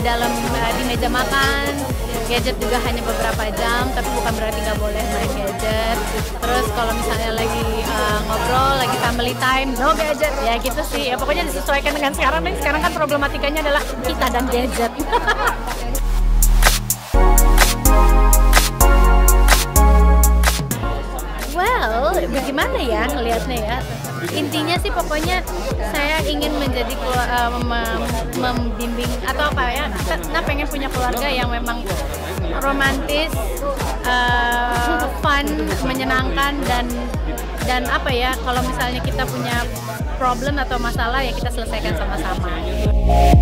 di dalam eh, di meja makan. Gadget juga hanya beberapa jam tapi bukan berarti nggak boleh main gadget. Terus kalau misalnya lagi uh, ngobrol lagi family time no gadget. Ya gitu sih. Ya pokoknya disesuaikan dengan sekarang. Nih sekarang kan problematikanya adalah kita dan gadget. bagaimana ya ngelihatnya ya? Intinya sih pokoknya saya ingin menjadi uh, mem membimbing atau apa ya? Kita pengen punya keluarga yang memang romantis, uh, fun, menyenangkan dan dan apa ya? Kalau misalnya kita punya problem atau masalah ya kita selesaikan sama-sama. Semoga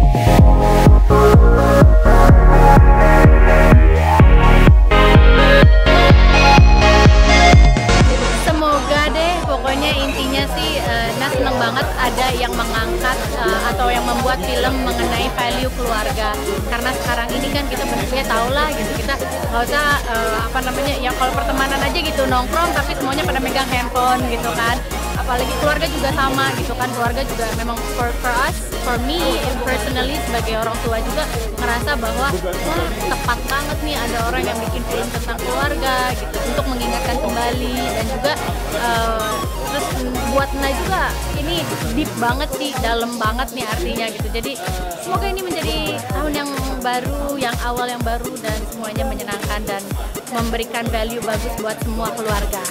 intinya sih uh, Nah seneng banget ada yang mengangkat uh, atau yang membuat film mengenai value keluarga. Karena sekarang ini kan kita bentuknya tau lah gitu kita nggak usah uh, apa namanya ya kalau pertemanan aja gitu nongkrong tapi semuanya pada megang handphone gitu kan apalagi keluarga juga sama gitu kan. Keluarga juga memang for, for us for me personally sebagai orang tua juga ngerasa bahwa wah tepat banget nih ada orang yang bikin film tentang keluarga gitu untuk mengingatkan kembali. Dan juga uh, terus buat Nah juga ini deep banget sih dalam banget nih artinya gitu. Jadi semoga ini menjadi tahun yang baru yang awal yang baru dan semuanya menyenangkan dan memberikan value bagus buat semua keluarga